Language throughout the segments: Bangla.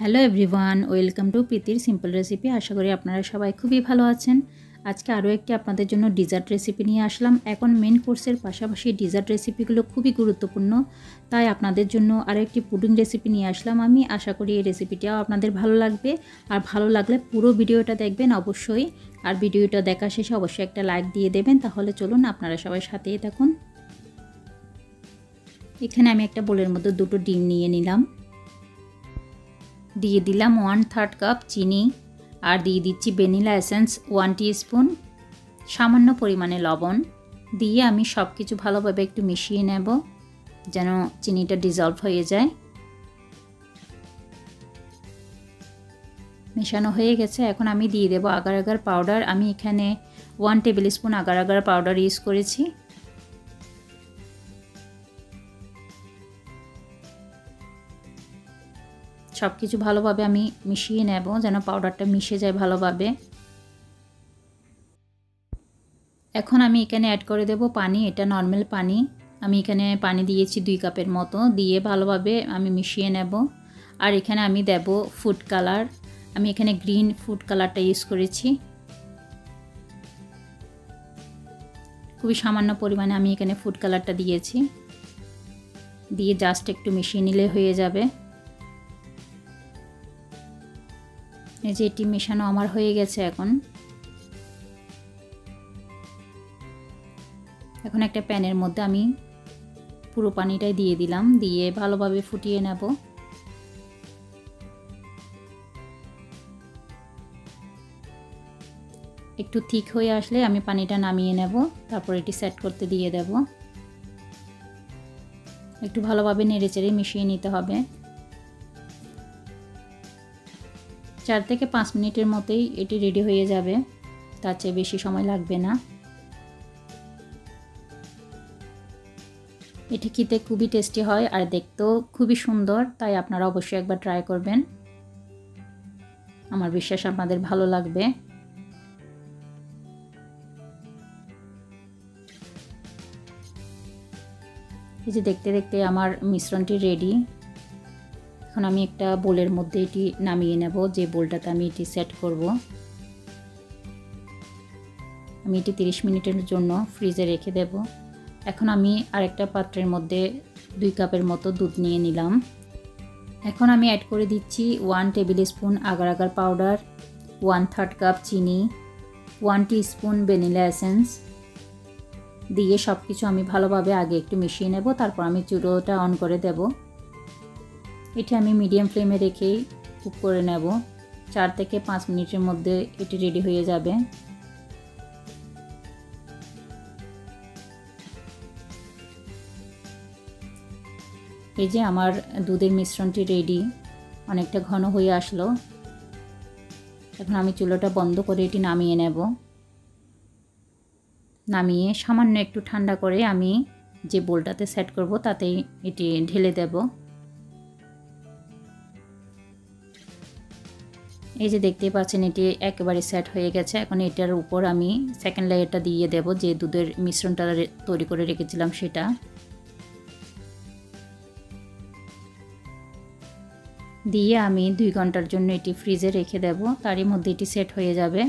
হ্যালো এভরিওয়ান, ওয়েলকাম টু প্রীতির সিম্পল রেসিপি। আশা করি আপনারা সবাই খুবই ভালো আছেন। আজকে আরও একটি আপনাদের জন্য ডিজার্ট রেসিপি নিয়ে আসলাম। এখন মেন কোর্সের পাশাপাশি ডিজার্ট রেসিপিগুলো খুবই গুরুত্বপূর্ণ, তাই আপনাদের জন্য আরও একটি পুডিং রেসিপি নিয়ে আসলাম আমি। আশা করি এই রেসিপিটাও আপনাদের ভালো লাগবে। আর ভালো লাগলে পুরো ভিডিওটা দেখবেন অবশ্যই। আর ভিডিওটা দেখা শেষে অবশ্যই একটা লাইক দিয়ে দেবেন, তাহলে চলুন আপনারা সবাই সাথেই থাকুন। এখানে আমি একটা বোলের মধ্যে দুটো ডিম নিয়ে নিলাম। দিয়ে দিলাম ওয়ান থার্ড কাপ চিনি আর দিয়ে দিচ্ছি ভ্যানিলা এসেন্স ওয়ান স্পুন সামান্য পরিমাণে লবণ। দিয়ে আমি সব কিছু ভালোভাবে একটু মিশিয়ে নেব যেন চিনিটা ডিজলভ হয়ে যায়। মেশানো হয়ে গেছে। এখন আমি দিয়ে দেবো আগার আগার পাউডার আমি এখানে one tablespoon agar agar powder use করেছি। সব কিছু ভালোভাবে আমি মিশিয়ে নেব, যেন পাউডারটা মিশে যায় ভালোভাবে। এখন আমি এখানে অ্যাড করে দেব পানি, এটা নর্মাল পানি। আমি এখানে পানি দিয়েছি দুই কাপের মতো, দিয়ে ভালোভাবে আমি মিশিয়ে নেব। আর এখানে আমি দেব ফুড কালার আমি এখানে গ্রিন ফুড কালারটা ইউজ করেছি। খুবই সামান্য পরিমাণে আমি এখানে ফুড কালারটা দিয়েছি। দিয়ে জাস্ট একটু মিশিয়ে নিলে হয়ে যাবে। যে এটি মেশানো আমার হয়ে গেছে এখন। এখন একটা প্যানের মধ্যে আমি পুরো পানিটাই দিয়ে দিলাম, দিয়ে ভালোভাবে ফুটিয়ে নেব। একটু থিক হয়ে আসলে আমি পানিটা নামিয়ে নেব, তারপর এটি সেট করতে দিয়ে দেব। একটু ভালোভাবে নেড়ে চেড়ে মিশিয়ে নিতে হবে। চার থেকে পাঁচ মিনিটের মতোই এটি রেডি হয়ে যাবে। তার চেয়ে বেশি সময় লাগবে না। এটি খেতে খুবই টেস্টি হয় আর দেখতেও খুবই সুন্দর, তাই আপনারা অবশ্যই একবার ট্রাই করবেন। আমার বিশ্বাস আপনাদের ভালো লাগবে। এই যে দেখতে দেখতে আমার মিশ্রণটি রেডি এখন আমি একটা বোলের মধ্যে এটি নামিয়ে নেব, যে বোলটাতে আমি এটি সেট করব। আমি এটি 30 মিনিটের জন্য ফ্রিজে রেখে দেব। এখন আমি আরেকটা পাত্রের মধ্যে দুই কাপের মতো দুধ নিয়ে নিলাম। এখন আমি অ্যাড করে দিচ্ছি one tablespoon agar agar powder one third cup চিনি ওয়ান স্পুন ভ্যানিলা এসেন্স দিয়ে সব কিছু আমি ভালোভাবে আগে একটু মিশিয়ে নেব, তারপর আমি চুলোটা অন করে দেবো। এটি আমি মিডিয়াম ফ্লেমে রেখেই কুক করে নেব। চার থেকে পাঁচ মিনিটের মধ্যে এটি রেডি হয়ে যাবে। এই যে আমার দুধের মিশ্রণটি রেডি অনেকটা ঘন হয়ে আসলো। এখন আমি চুলোটা বন্ধ করে এটি নামিয়ে নেব। নামিয়ে সামান্য একটু ঠান্ডা করে আমি যে বোলটাতে সেট করব, তাতেই এটি ঢেলে দেবো। এই যে দেখতেই পাচ্ছেন, এটি একেবারে সেট হয়ে গেছে। এখন এটার উপর আমি সেকেন্ড লেয়ারটা দিয়ে দেব, যে দুধের মিশ্রণটা তৈরি করে রেখেছিলাম সেটা। দিয়ে আমি দুই ঘণ্টার জন্য এটি ফ্রিজে রেখে দেব, তারই মধ্যে এটি সেট হয়ে যাবে।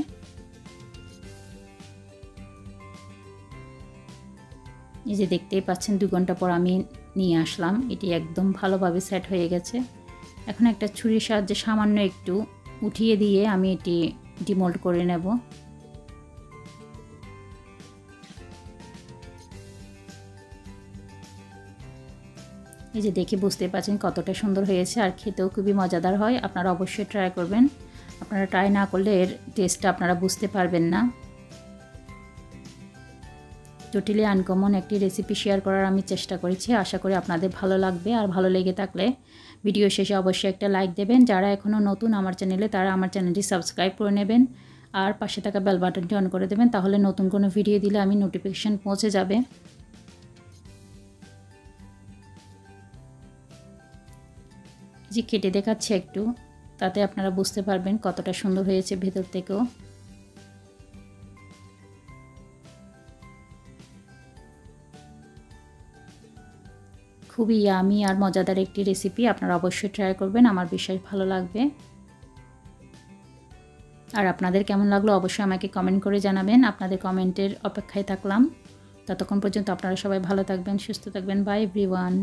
এই যে দেখতেই পাচ্ছেন দু ঘণ্টা পর আমি নিয়ে আসলাম, এটি একদম ভালোভাবে সেট হয়ে গেছে। এখন একটা ছুরির সাহায্যে সামান্য একটু উঠিয়ে দিয়ে আমি এটি ডিমোল্ড করে নেব। এই যে দেখে বুঝতে পারছেন কতটা সুন্দর হয়েছে আর খেতেও খুবই মজাদার হয়। আপনারা অবশ্যই ট্রাই করবেন। আপনারা ট্রাই না করলে এর টেস্টটা আপনারা বুঝতে পারবেন না। টোটালি আনকমন একটি রেসিপি শেয়ার করার আমি চেষ্টা করেছি। আশা করি আপনাদের ভালো লাগবে। আর ভালো লেগে থাকলে ভিডিও শেষে অবশ্যই একটা লাইক দেবেন। যারা এখনও নতুন আমার চ্যানেলে তারা আমার চ্যানেলটি সাবস্ক্রাইব করে নেবেন। আর পাশে থাকা বেল বাটনটি অন করে দেবেন। তাহলে নতুন কোনো ভিডিও দিলে আমি নোটিফিকেশান পৌঁছে যাবে। যে কেটে দেখাচ্ছে একটু। তাতে আপনারা বুঝতে পারবেন কতটা সুন্দর হয়েছে ভেতর থেকেও। খুবই ইয়ামি আর মজাদার একটি রেসিপি আপনারা অবশ্যই ট্রাই করবেন, আমার বিশ্বাস ভালো লাগবে। আর আপনাদের কেমন লাগল অবশ্যই আমাকে কমেন্ট করে জানাবেন, আপনাদের কমেন্টের অপেক্ষায় থাকলাম। ততক্ষণ পর্যন্ত আপনারা সবাই ভালো থাকবেন, সুস্থ থাকবেন বাই এভরিওয়ান